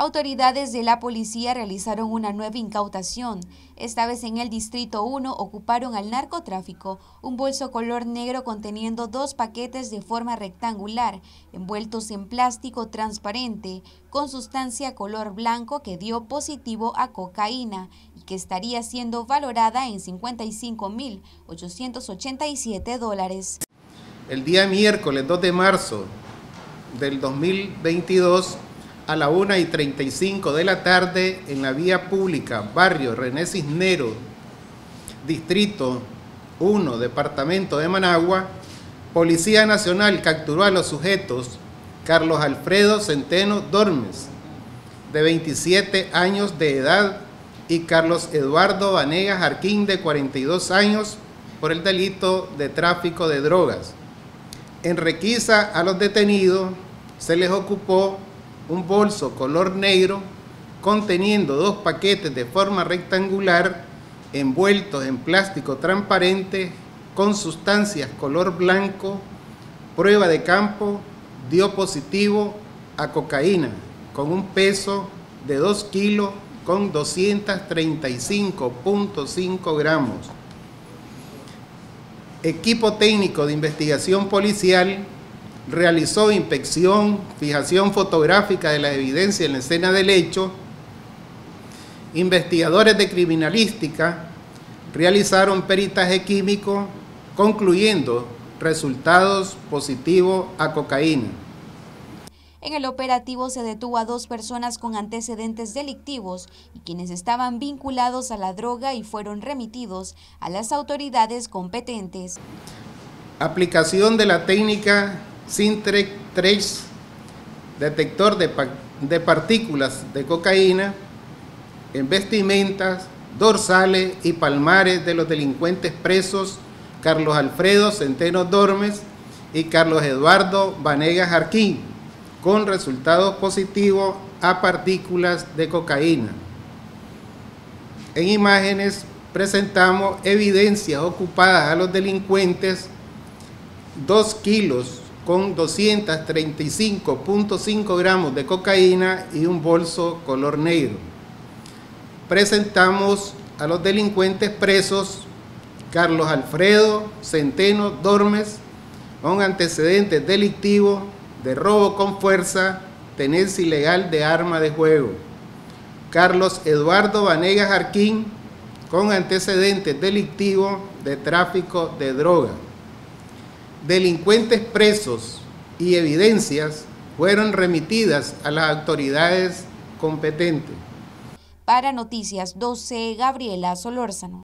Autoridades de la policía realizaron una nueva incautación. Esta vez en el Distrito 1 ocuparon al narcotráfico un bolso color negro conteniendo dos paquetes de forma rectangular, envueltos en plástico transparente, con sustancia color blanco que dio positivo a cocaína y que estaría siendo valorada en 55.887 dólares. El día miércoles 2 de marzo del 2022, a la 1 y 35 de la tarde en la vía pública, barrio René Cisnero, distrito 1, departamento de Managua, Policía Nacional capturó a los sujetos Carlos Alfredo Centeno Dormes, de 27 años de edad, y Carlos Eduardo Vanegas Arquín, de 42 años, por el delito de tráfico de drogas. En requisa a los detenidos se les ocupó un bolso color negro conteniendo dos paquetes de forma rectangular envueltos en plástico transparente con sustancias color blanco, prueba de campo dio positivo a cocaína con un peso de 2 kilos con 235.5 gramos. Equipo técnico de investigación policial realizó inspección, fijación fotográfica de la evidencia en la escena del hecho, investigadores de criminalística realizaron peritaje químico concluyendo resultados positivos a cocaína. En el operativo se detuvo a dos personas con antecedentes delictivos y quienes estaban vinculados a la droga y fueron remitidos a las autoridades competentes. Aplicación de la técnica Sintrec 3, detector de, partículas de cocaína en vestimentas, dorsales y palmares de los delincuentes presos Carlos Alfredo Centeno Dormes y Carlos Eduardo Vanegas Arquín, con resultados positivos a partículas de cocaína. En imágenes presentamos evidencias ocupadas a los delincuentes 2 kilos con 235.5 gramos de cocaína y un bolso color negro. Presentamos a los delincuentes presos Carlos Alfredo Centeno Dormes, con antecedentes delictivos de robo con fuerza, tenencia ilegal de arma de juego. Carlos Eduardo Vanegas Arquín, con antecedentes delictivos de tráfico de droga delincuentes presos y evidencias fueron remitidas a las autoridades competentes. Para Noticias 12, Gabriela Solórzano.